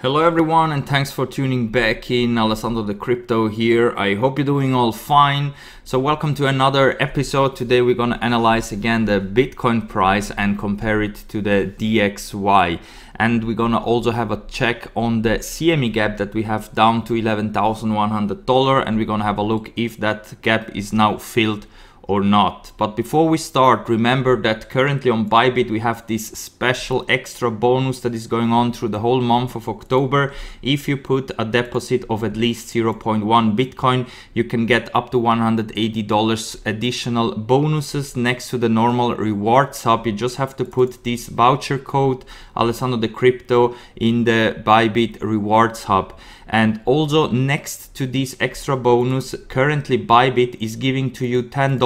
Hello everyone and thanks for tuning back in. Alessandro De Crypto here. I hope you're doing all fine. So welcome to another episode. Today we're going to analyze again the Bitcoin price and compare it to the DXY. And we're going to also have a check on the CME gap that we have down to $11,100 and we're going to have a look if that gap is now filled or not. But before we start, remember that currently on Bybit we have this special extra bonus that is going on through the whole month of October. If you put a deposit of at least 0.1 Bitcoin, you can get up to $180 additional bonuses next to the normal rewards hub. You just have to put this voucher code Alessandro De Crypto in the Bybit rewards hub. And also next to this extra bonus, currently Bybit is giving to you $10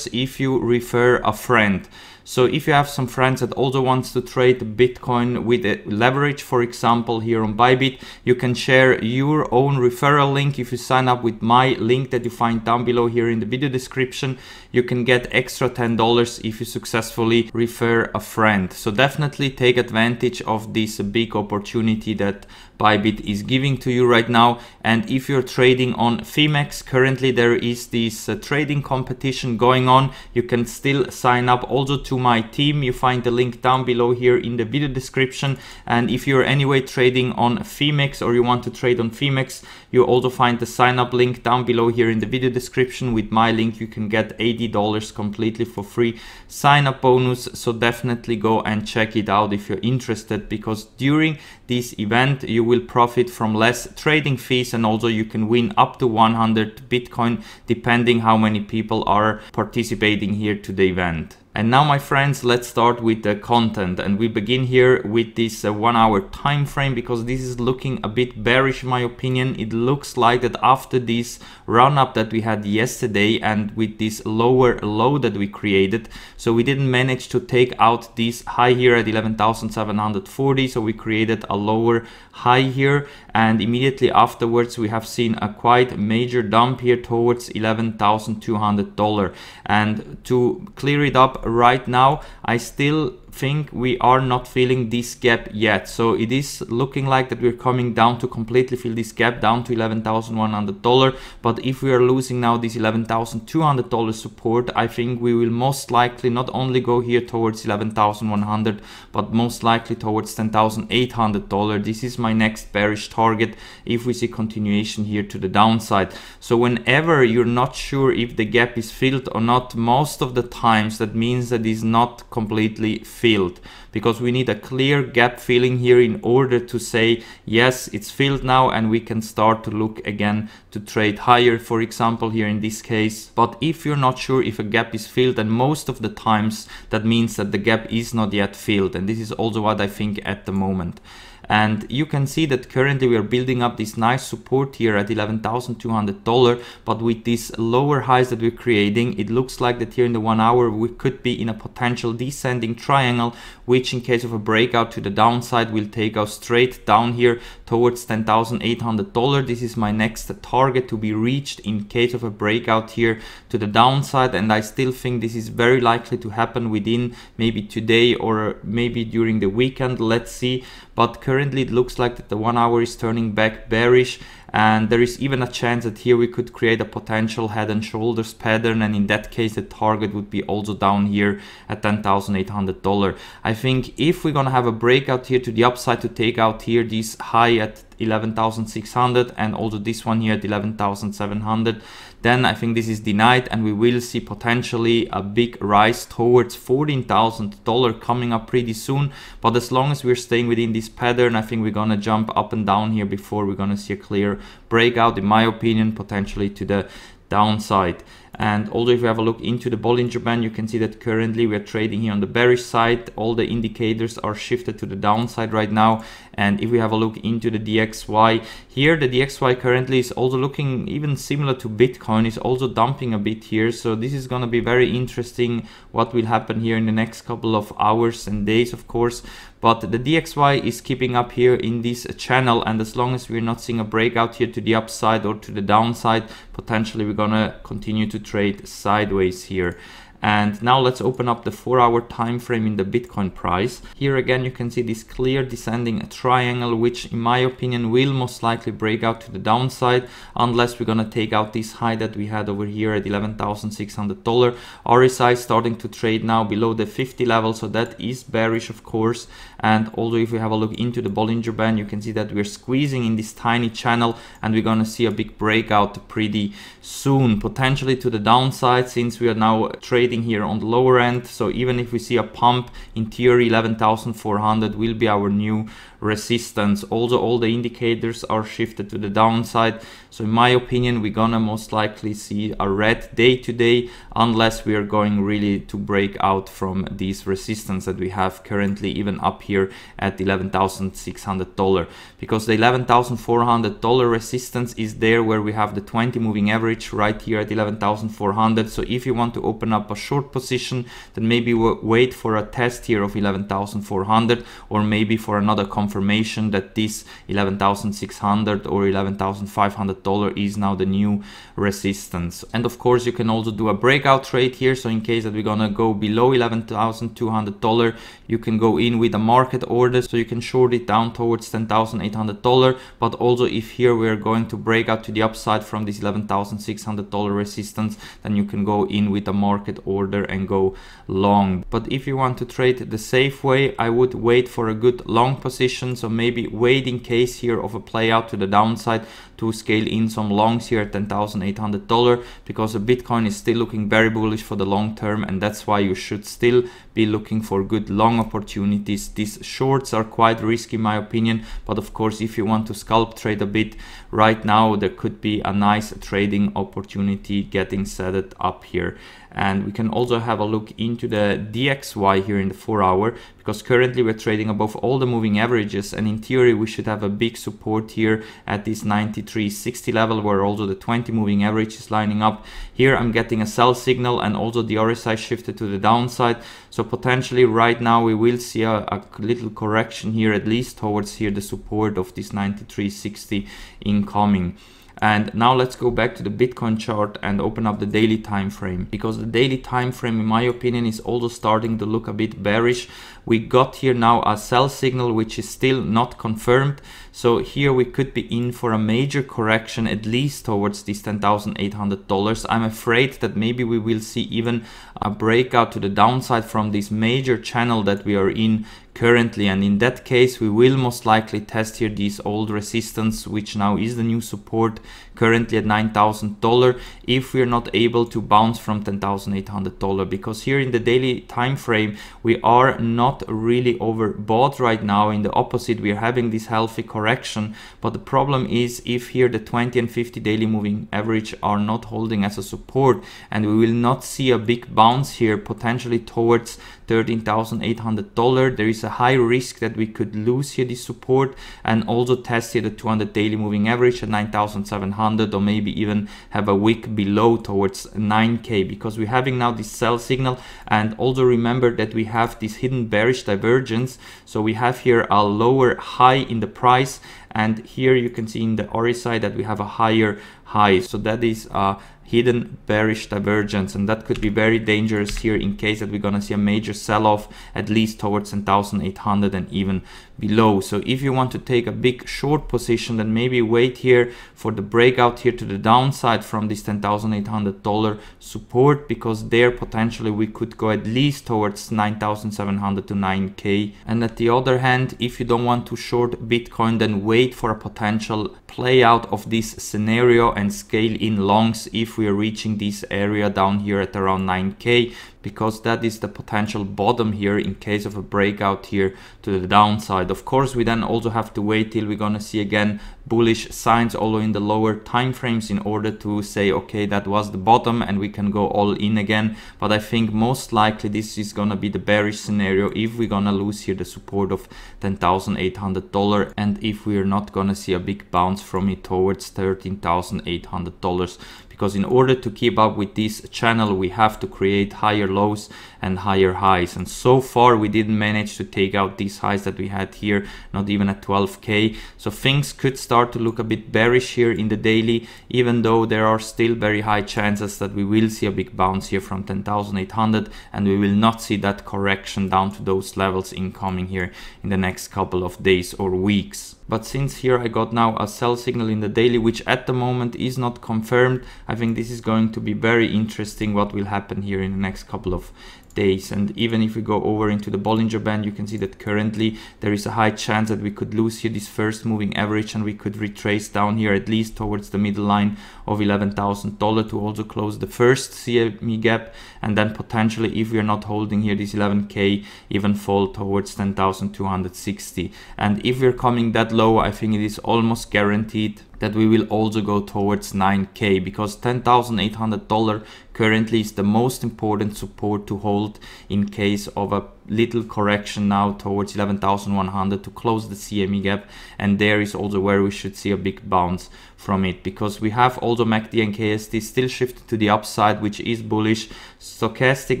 if you refer a friend. So if you have some friends that also wants to trade Bitcoin with leverage, for example, here on Bybit, you can share your own referral link. If you sign up with my link that you find down below here in the video description, you can get extra $10 if you successfully refer a friend. So definitely take advantage of this big opportunity that Bybit is giving to you right now. And if you're trading on Phemex, currently there is this uh, trading competition going on. You can still sign up also to my team. You find the link down below here in the video description. And if you're anyway trading on Phemex or you want to trade on Phemex, you also find the sign up link down below here in the video description. With my link, you can get $80 completely for free sign up bonus. So definitely go and check it out if you're interested because during this event, you will profit from less trading fees and also you can win up to 100 Bitcoin depending how many people are participating here to the event. And now my friends, let's start with the content and we begin here with this uh, one hour time frame because this is looking a bit bearish in my opinion. It looks like that after this run up that we had yesterday and with this lower low that we created, so we didn't manage to take out this high here at 11,740. So we created a lower high here and immediately afterwards we have seen a quite major dump here towards $11,200 and to clear it up right now I still think we are not filling this gap yet. So it is looking like that we're coming down to completely fill this gap down to $11,100. But if we are losing now this $11,200 support, I think we will most likely not only go here towards 11,100, but most likely towards $10,800. This is my next bearish target if we see continuation here to the downside. So whenever you're not sure if the gap is filled or not, most of the times that means that it's not completely filled filled because we need a clear gap filling here in order to say yes it's filled now and we can start to look again to trade higher for example here in this case. But if you're not sure if a gap is filled and most of the times that means that the gap is not yet filled. And this is also what I think at the moment and you can see that currently we are building up this nice support here at $11,200 but with these lower highs that we're creating it looks like that here in the one hour we could be in a potential descending triangle which in case of a breakout to the downside will take us straight down here towards $10,800 this is my next target to be reached in case of a breakout here to the downside and I still think this is very likely to happen within maybe today or maybe during the weekend. Let's see but currently it looks like that the one hour is turning back bearish and there is even a chance that here we could create a potential head and shoulders pattern and in that case the target would be also down here at $10,800. I think if we're gonna have a breakout here to the upside to take out here this high at 11,600 and also this one here at 11,700 then I think this is denied and we will see potentially a big rise towards $14,000 coming up pretty soon. But as long as we're staying within this pattern I think we're gonna jump up and down here before we're gonna see a clear breakout in my opinion potentially to the downside and although if you have a look into the Bollinger Band, you can see that currently we are trading here on the bearish side. All the indicators are shifted to the downside right now. And if we have a look into the DXY, here the DXY currently is also looking even similar to Bitcoin, is also dumping a bit here. So this is going to be very interesting what will happen here in the next couple of hours and days, of course but the DXY is keeping up here in this channel and as long as we're not seeing a breakout here to the upside or to the downside potentially we're gonna continue to trade sideways here And now let's open up the four hour time frame in the Bitcoin price. Here again, you can see this clear descending triangle, which in my opinion will most likely break out to the downside unless we're gonna take out this high that we had over here at $11,600. RSI starting to trade now below the 50 level, so that is bearish of course. And although if we have a look into the Bollinger Band, you can see that we're squeezing in this tiny channel and we're gonna see a big breakout pretty soon, potentially to the downside since we are now trading here on the lower end. So even if we see a pump, in theory 11,400 will be our new resistance. Also, all the indicators are shifted to the downside. So in my opinion, we're gonna most likely see a red day today unless we are going really to break out from these resistance that we have currently even up here at $11,600 because the $11,400 resistance is there where we have the 20 moving average right here at 11,400 so if you want to open up a short position then maybe wait for a test here of 11,400 or maybe for another confirmation that this 11,600 or 11,500 dollar is now the new resistance. And of course you can also do a breakout trade here. So in case that we're gonna go below 11,200 dollar you can go in with a market order so you can short it down towards 10,800 dollar but also if here we're going to break out to the upside from this 11,600 dollar resistance then you can go in with a market order and go long. But if you want to trade the safe way I would wait for a good long position. So maybe wait in case here of a play out to the downside to scale in some longs here at $10,800 because the Bitcoin is still looking very bullish for the long term and that's why you should still be looking for good long opportunities. These shorts are quite risky in my opinion but of course if you want to scalp trade a bit right now there could be a nice trading opportunity getting set up here and we can also have a look into the DXY here in the 4 hour because currently we're trading above all the moving averages and in theory we should have a big support here at this 93.60 level where also the 20 moving average is lining up. Here I'm getting a sell signal and also the RSI shifted to the downside so potentially right now we will see a, a little correction here at least towards here the support of this 93.60 incoming. And now let's go back to the Bitcoin chart and open up the daily time frame because the daily time frame in my opinion is also starting to look a bit bearish. We got here now a sell signal which is still not confirmed. So here we could be in for a major correction at least towards these $10,800. I'm afraid that maybe we will see even a breakout to the downside from this major channel that we are in currently and in that case we will most likely test here this old resistance which now is the new support currently at $9,000 if we're not able to bounce from $10,800 because here in the daily time frame we are not really overbought right now. In the opposite we are having this healthy correction. But the problem is if here the 20 and 50 daily moving average are not holding as a support and we will not see a big bounce here potentially towards $13,800 there is a high risk that we could lose here this support and also test here the 200 daily moving average at 9,700 or maybe even have a wick below towards 9k because we're having now this sell signal. And also remember that we have this hidden bearish divergence so we have here a lower high in the price and here you can see in the RSI that we have a higher high. So that is a hidden bearish divergence and that could be very dangerous here in case that we're gonna see a major sell-off at least towards 1800 and even below. So if you want to take a big short position then maybe wait here for the breakout here to the downside from this $10,800 support because there potentially we could go at least towards 9,700 to 9k and at the other hand if you don't want to short Bitcoin then wait for a potential play out of this scenario and scale in longs if we are reaching this area down here at around 9k because that is the potential bottom here in case of a breakout here to the downside. Of course, we then also have to wait till we're gonna see again bullish signs although in the lower time frames in order to say okay that was the bottom and we can go all in again but I think most likely this is gonna be the bearish scenario if we're gonna lose here the support of $10,800 and if we're not gonna see a big bounce from it towards $13,800 because in order to keep up with this channel we have to create higher lows and higher highs. And so far we didn't manage to take out these highs that we had here not even at 12k so things could start to look a bit bearish here in the daily even though there are still very high chances that we will see a big bounce here from 10,800 and we will not see that correction down to those levels incoming here in the next couple of days or weeks. But since here I got now a sell signal in the daily which at the moment is not confirmed I think this is going to be very interesting what will happen here in the next couple of days. And even if we go over into the Bollinger Band you can see that currently there is a high chance that we could lose here this first moving average and we could retrace down here at least towards the middle line of $11,000 to also close the first CME gap. And then potentially if we are not holding here this 11k even fall towards 10,260 and if we're coming that low I think it is almost guaranteed that we will also go towards 9k because $10,800 currently is the most important support to hold in case of a little correction now towards 11,100 to close the CME gap. And there is also where we should see a big bounce from it because we have also MACD and KST still shifted to the upside which is bullish. Stochastic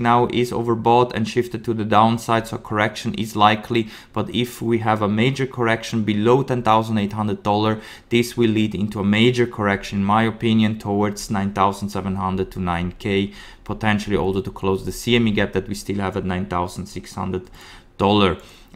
now is overbought and shifted to the downside so correction is likely. But if we have a major correction below $10,800 this will lead into a major correction in my opinion towards 9,700 to 9k potentially also to close the CME gap that we still have at $9,600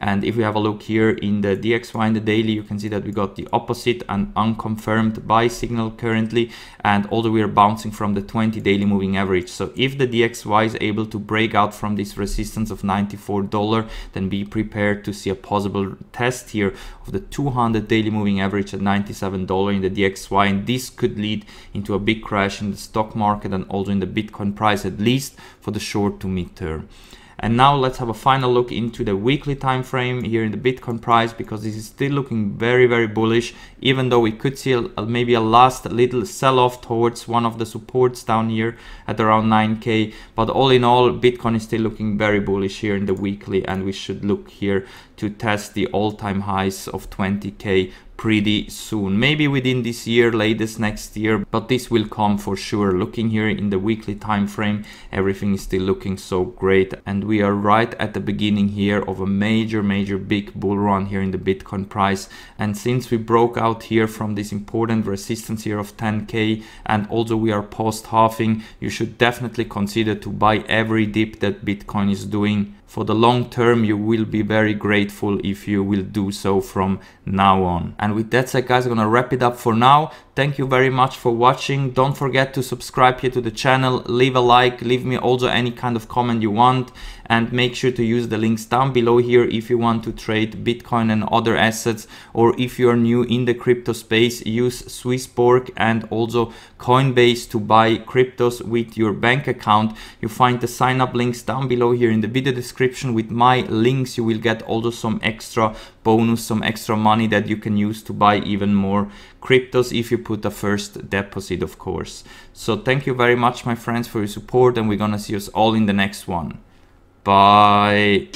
and if we have a look here in the DXY in the daily, you can see that we got the opposite and unconfirmed buy signal currently. And although we are bouncing from the 20 daily moving average. So if the DXY is able to break out from this resistance of $94, then be prepared to see a possible test here of the 200 daily moving average at $97 in the DXY. And this could lead into a big crash in the stock market and also in the Bitcoin price, at least for the short to mid term. And now let's have a final look into the weekly time frame here in the Bitcoin price because this is still looking very, very bullish, even though we could see a, maybe a last little sell-off towards one of the supports down here at around 9K. But all in all, Bitcoin is still looking very bullish here in the weekly and we should look here to test the all-time highs of 20K pretty soon. Maybe within this year latest next year but this will come for sure. Looking here in the weekly time frame everything is still looking so great. And we are right at the beginning here of a major major big bull run here in the bitcoin price. And since we broke out here from this important resistance here of 10k and also we are post halving you should definitely consider to buy every dip that bitcoin is doing for the long term you will be very grateful if you will do so from now on. And with that said guys i'm gonna wrap it up for now thank you very much for watching. Don't forget to subscribe here to the channel leave a like leave me also any kind of comment you want and make sure to use the links down below here if you want to trade bitcoin and other assets or if you are new in the crypto space use swissborg and also coinbase to buy cryptos with your bank account. You find the sign up links down below here in the video description. With my links you will get also some extra bonus some extra money that you can use to buy even more cryptos. If you put a first deposit of course so thank you very much my friends for your support and we're gonna see us all in the next one Bye.